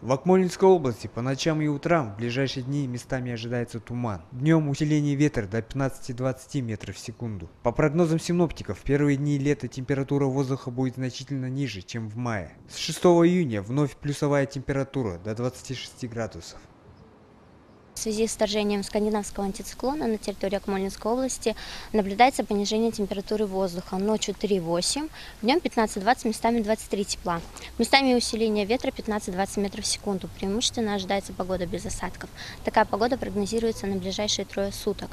В Акмолинской области по ночам и утрам в ближайшие дни местами ожидается туман. Днем усиление ветра до 15-20 метров в секунду. По прогнозам синоптиков, в первые дни лета температура воздуха будет значительно ниже, чем в мае. С 6 июня вновь плюсовая температура до 26 градусов. В связи с вторжением скандинавского антициклона на территории Акмолинской области наблюдается понижение температуры воздуха. Ночью 3,8, днем 15-20, местами 23 тепла. Местами усиление ветра 15-20 метров в секунду. Преимущественно ожидается погода без осадков. Такая погода прогнозируется на ближайшие трое суток.